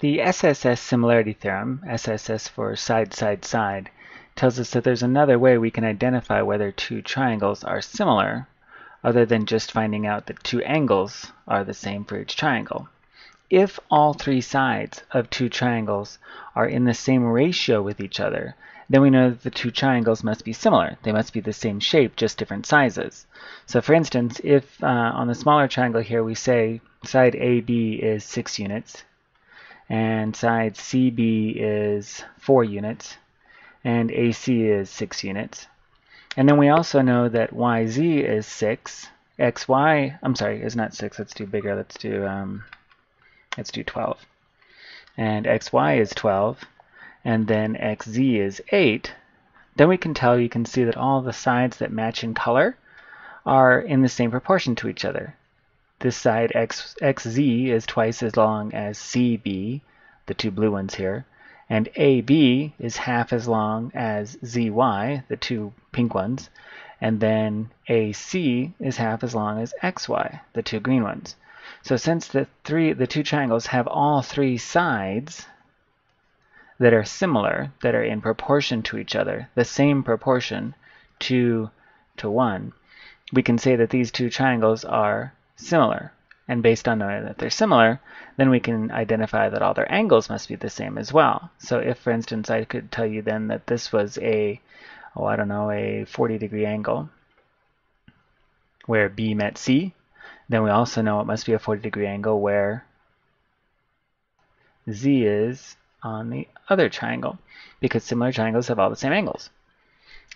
The SSS similarity theorem, SSS for side, side, side, tells us that there's another way we can identify whether two triangles are similar other than just finding out that two angles are the same for each triangle. If all three sides of two triangles are in the same ratio with each other, then we know that the two triangles must be similar. They must be the same shape, just different sizes. So for instance, if uh, on the smaller triangle here we say side AB is 6 units, and side CB is 4 units, and AC is 6 units. And then we also know that YZ is 6, XY, I'm sorry, is not 6, let's do bigger, let's do, um, let's do 12. And XY is 12, and then XZ is 8. Then we can tell, you can see that all the sides that match in color are in the same proportion to each other. This side X, XZ is twice as long as CB, the two blue ones here, and AB is half as long as ZY, the two pink ones, and then AC is half as long as XY, the two green ones. So since the three the two triangles have all three sides that are similar, that are in proportion to each other, the same proportion, 2 to 1, we can say that these two triangles are similar. And based on knowing that they're similar, then we can identify that all their angles must be the same as well. So if, for instance, I could tell you then that this was a, oh, I don't know, a 40 degree angle where B met C, then we also know it must be a 40 degree angle where Z is on the other triangle, because similar triangles have all the same angles.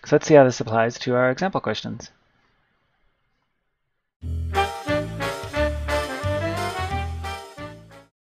So let's see how this applies to our example questions.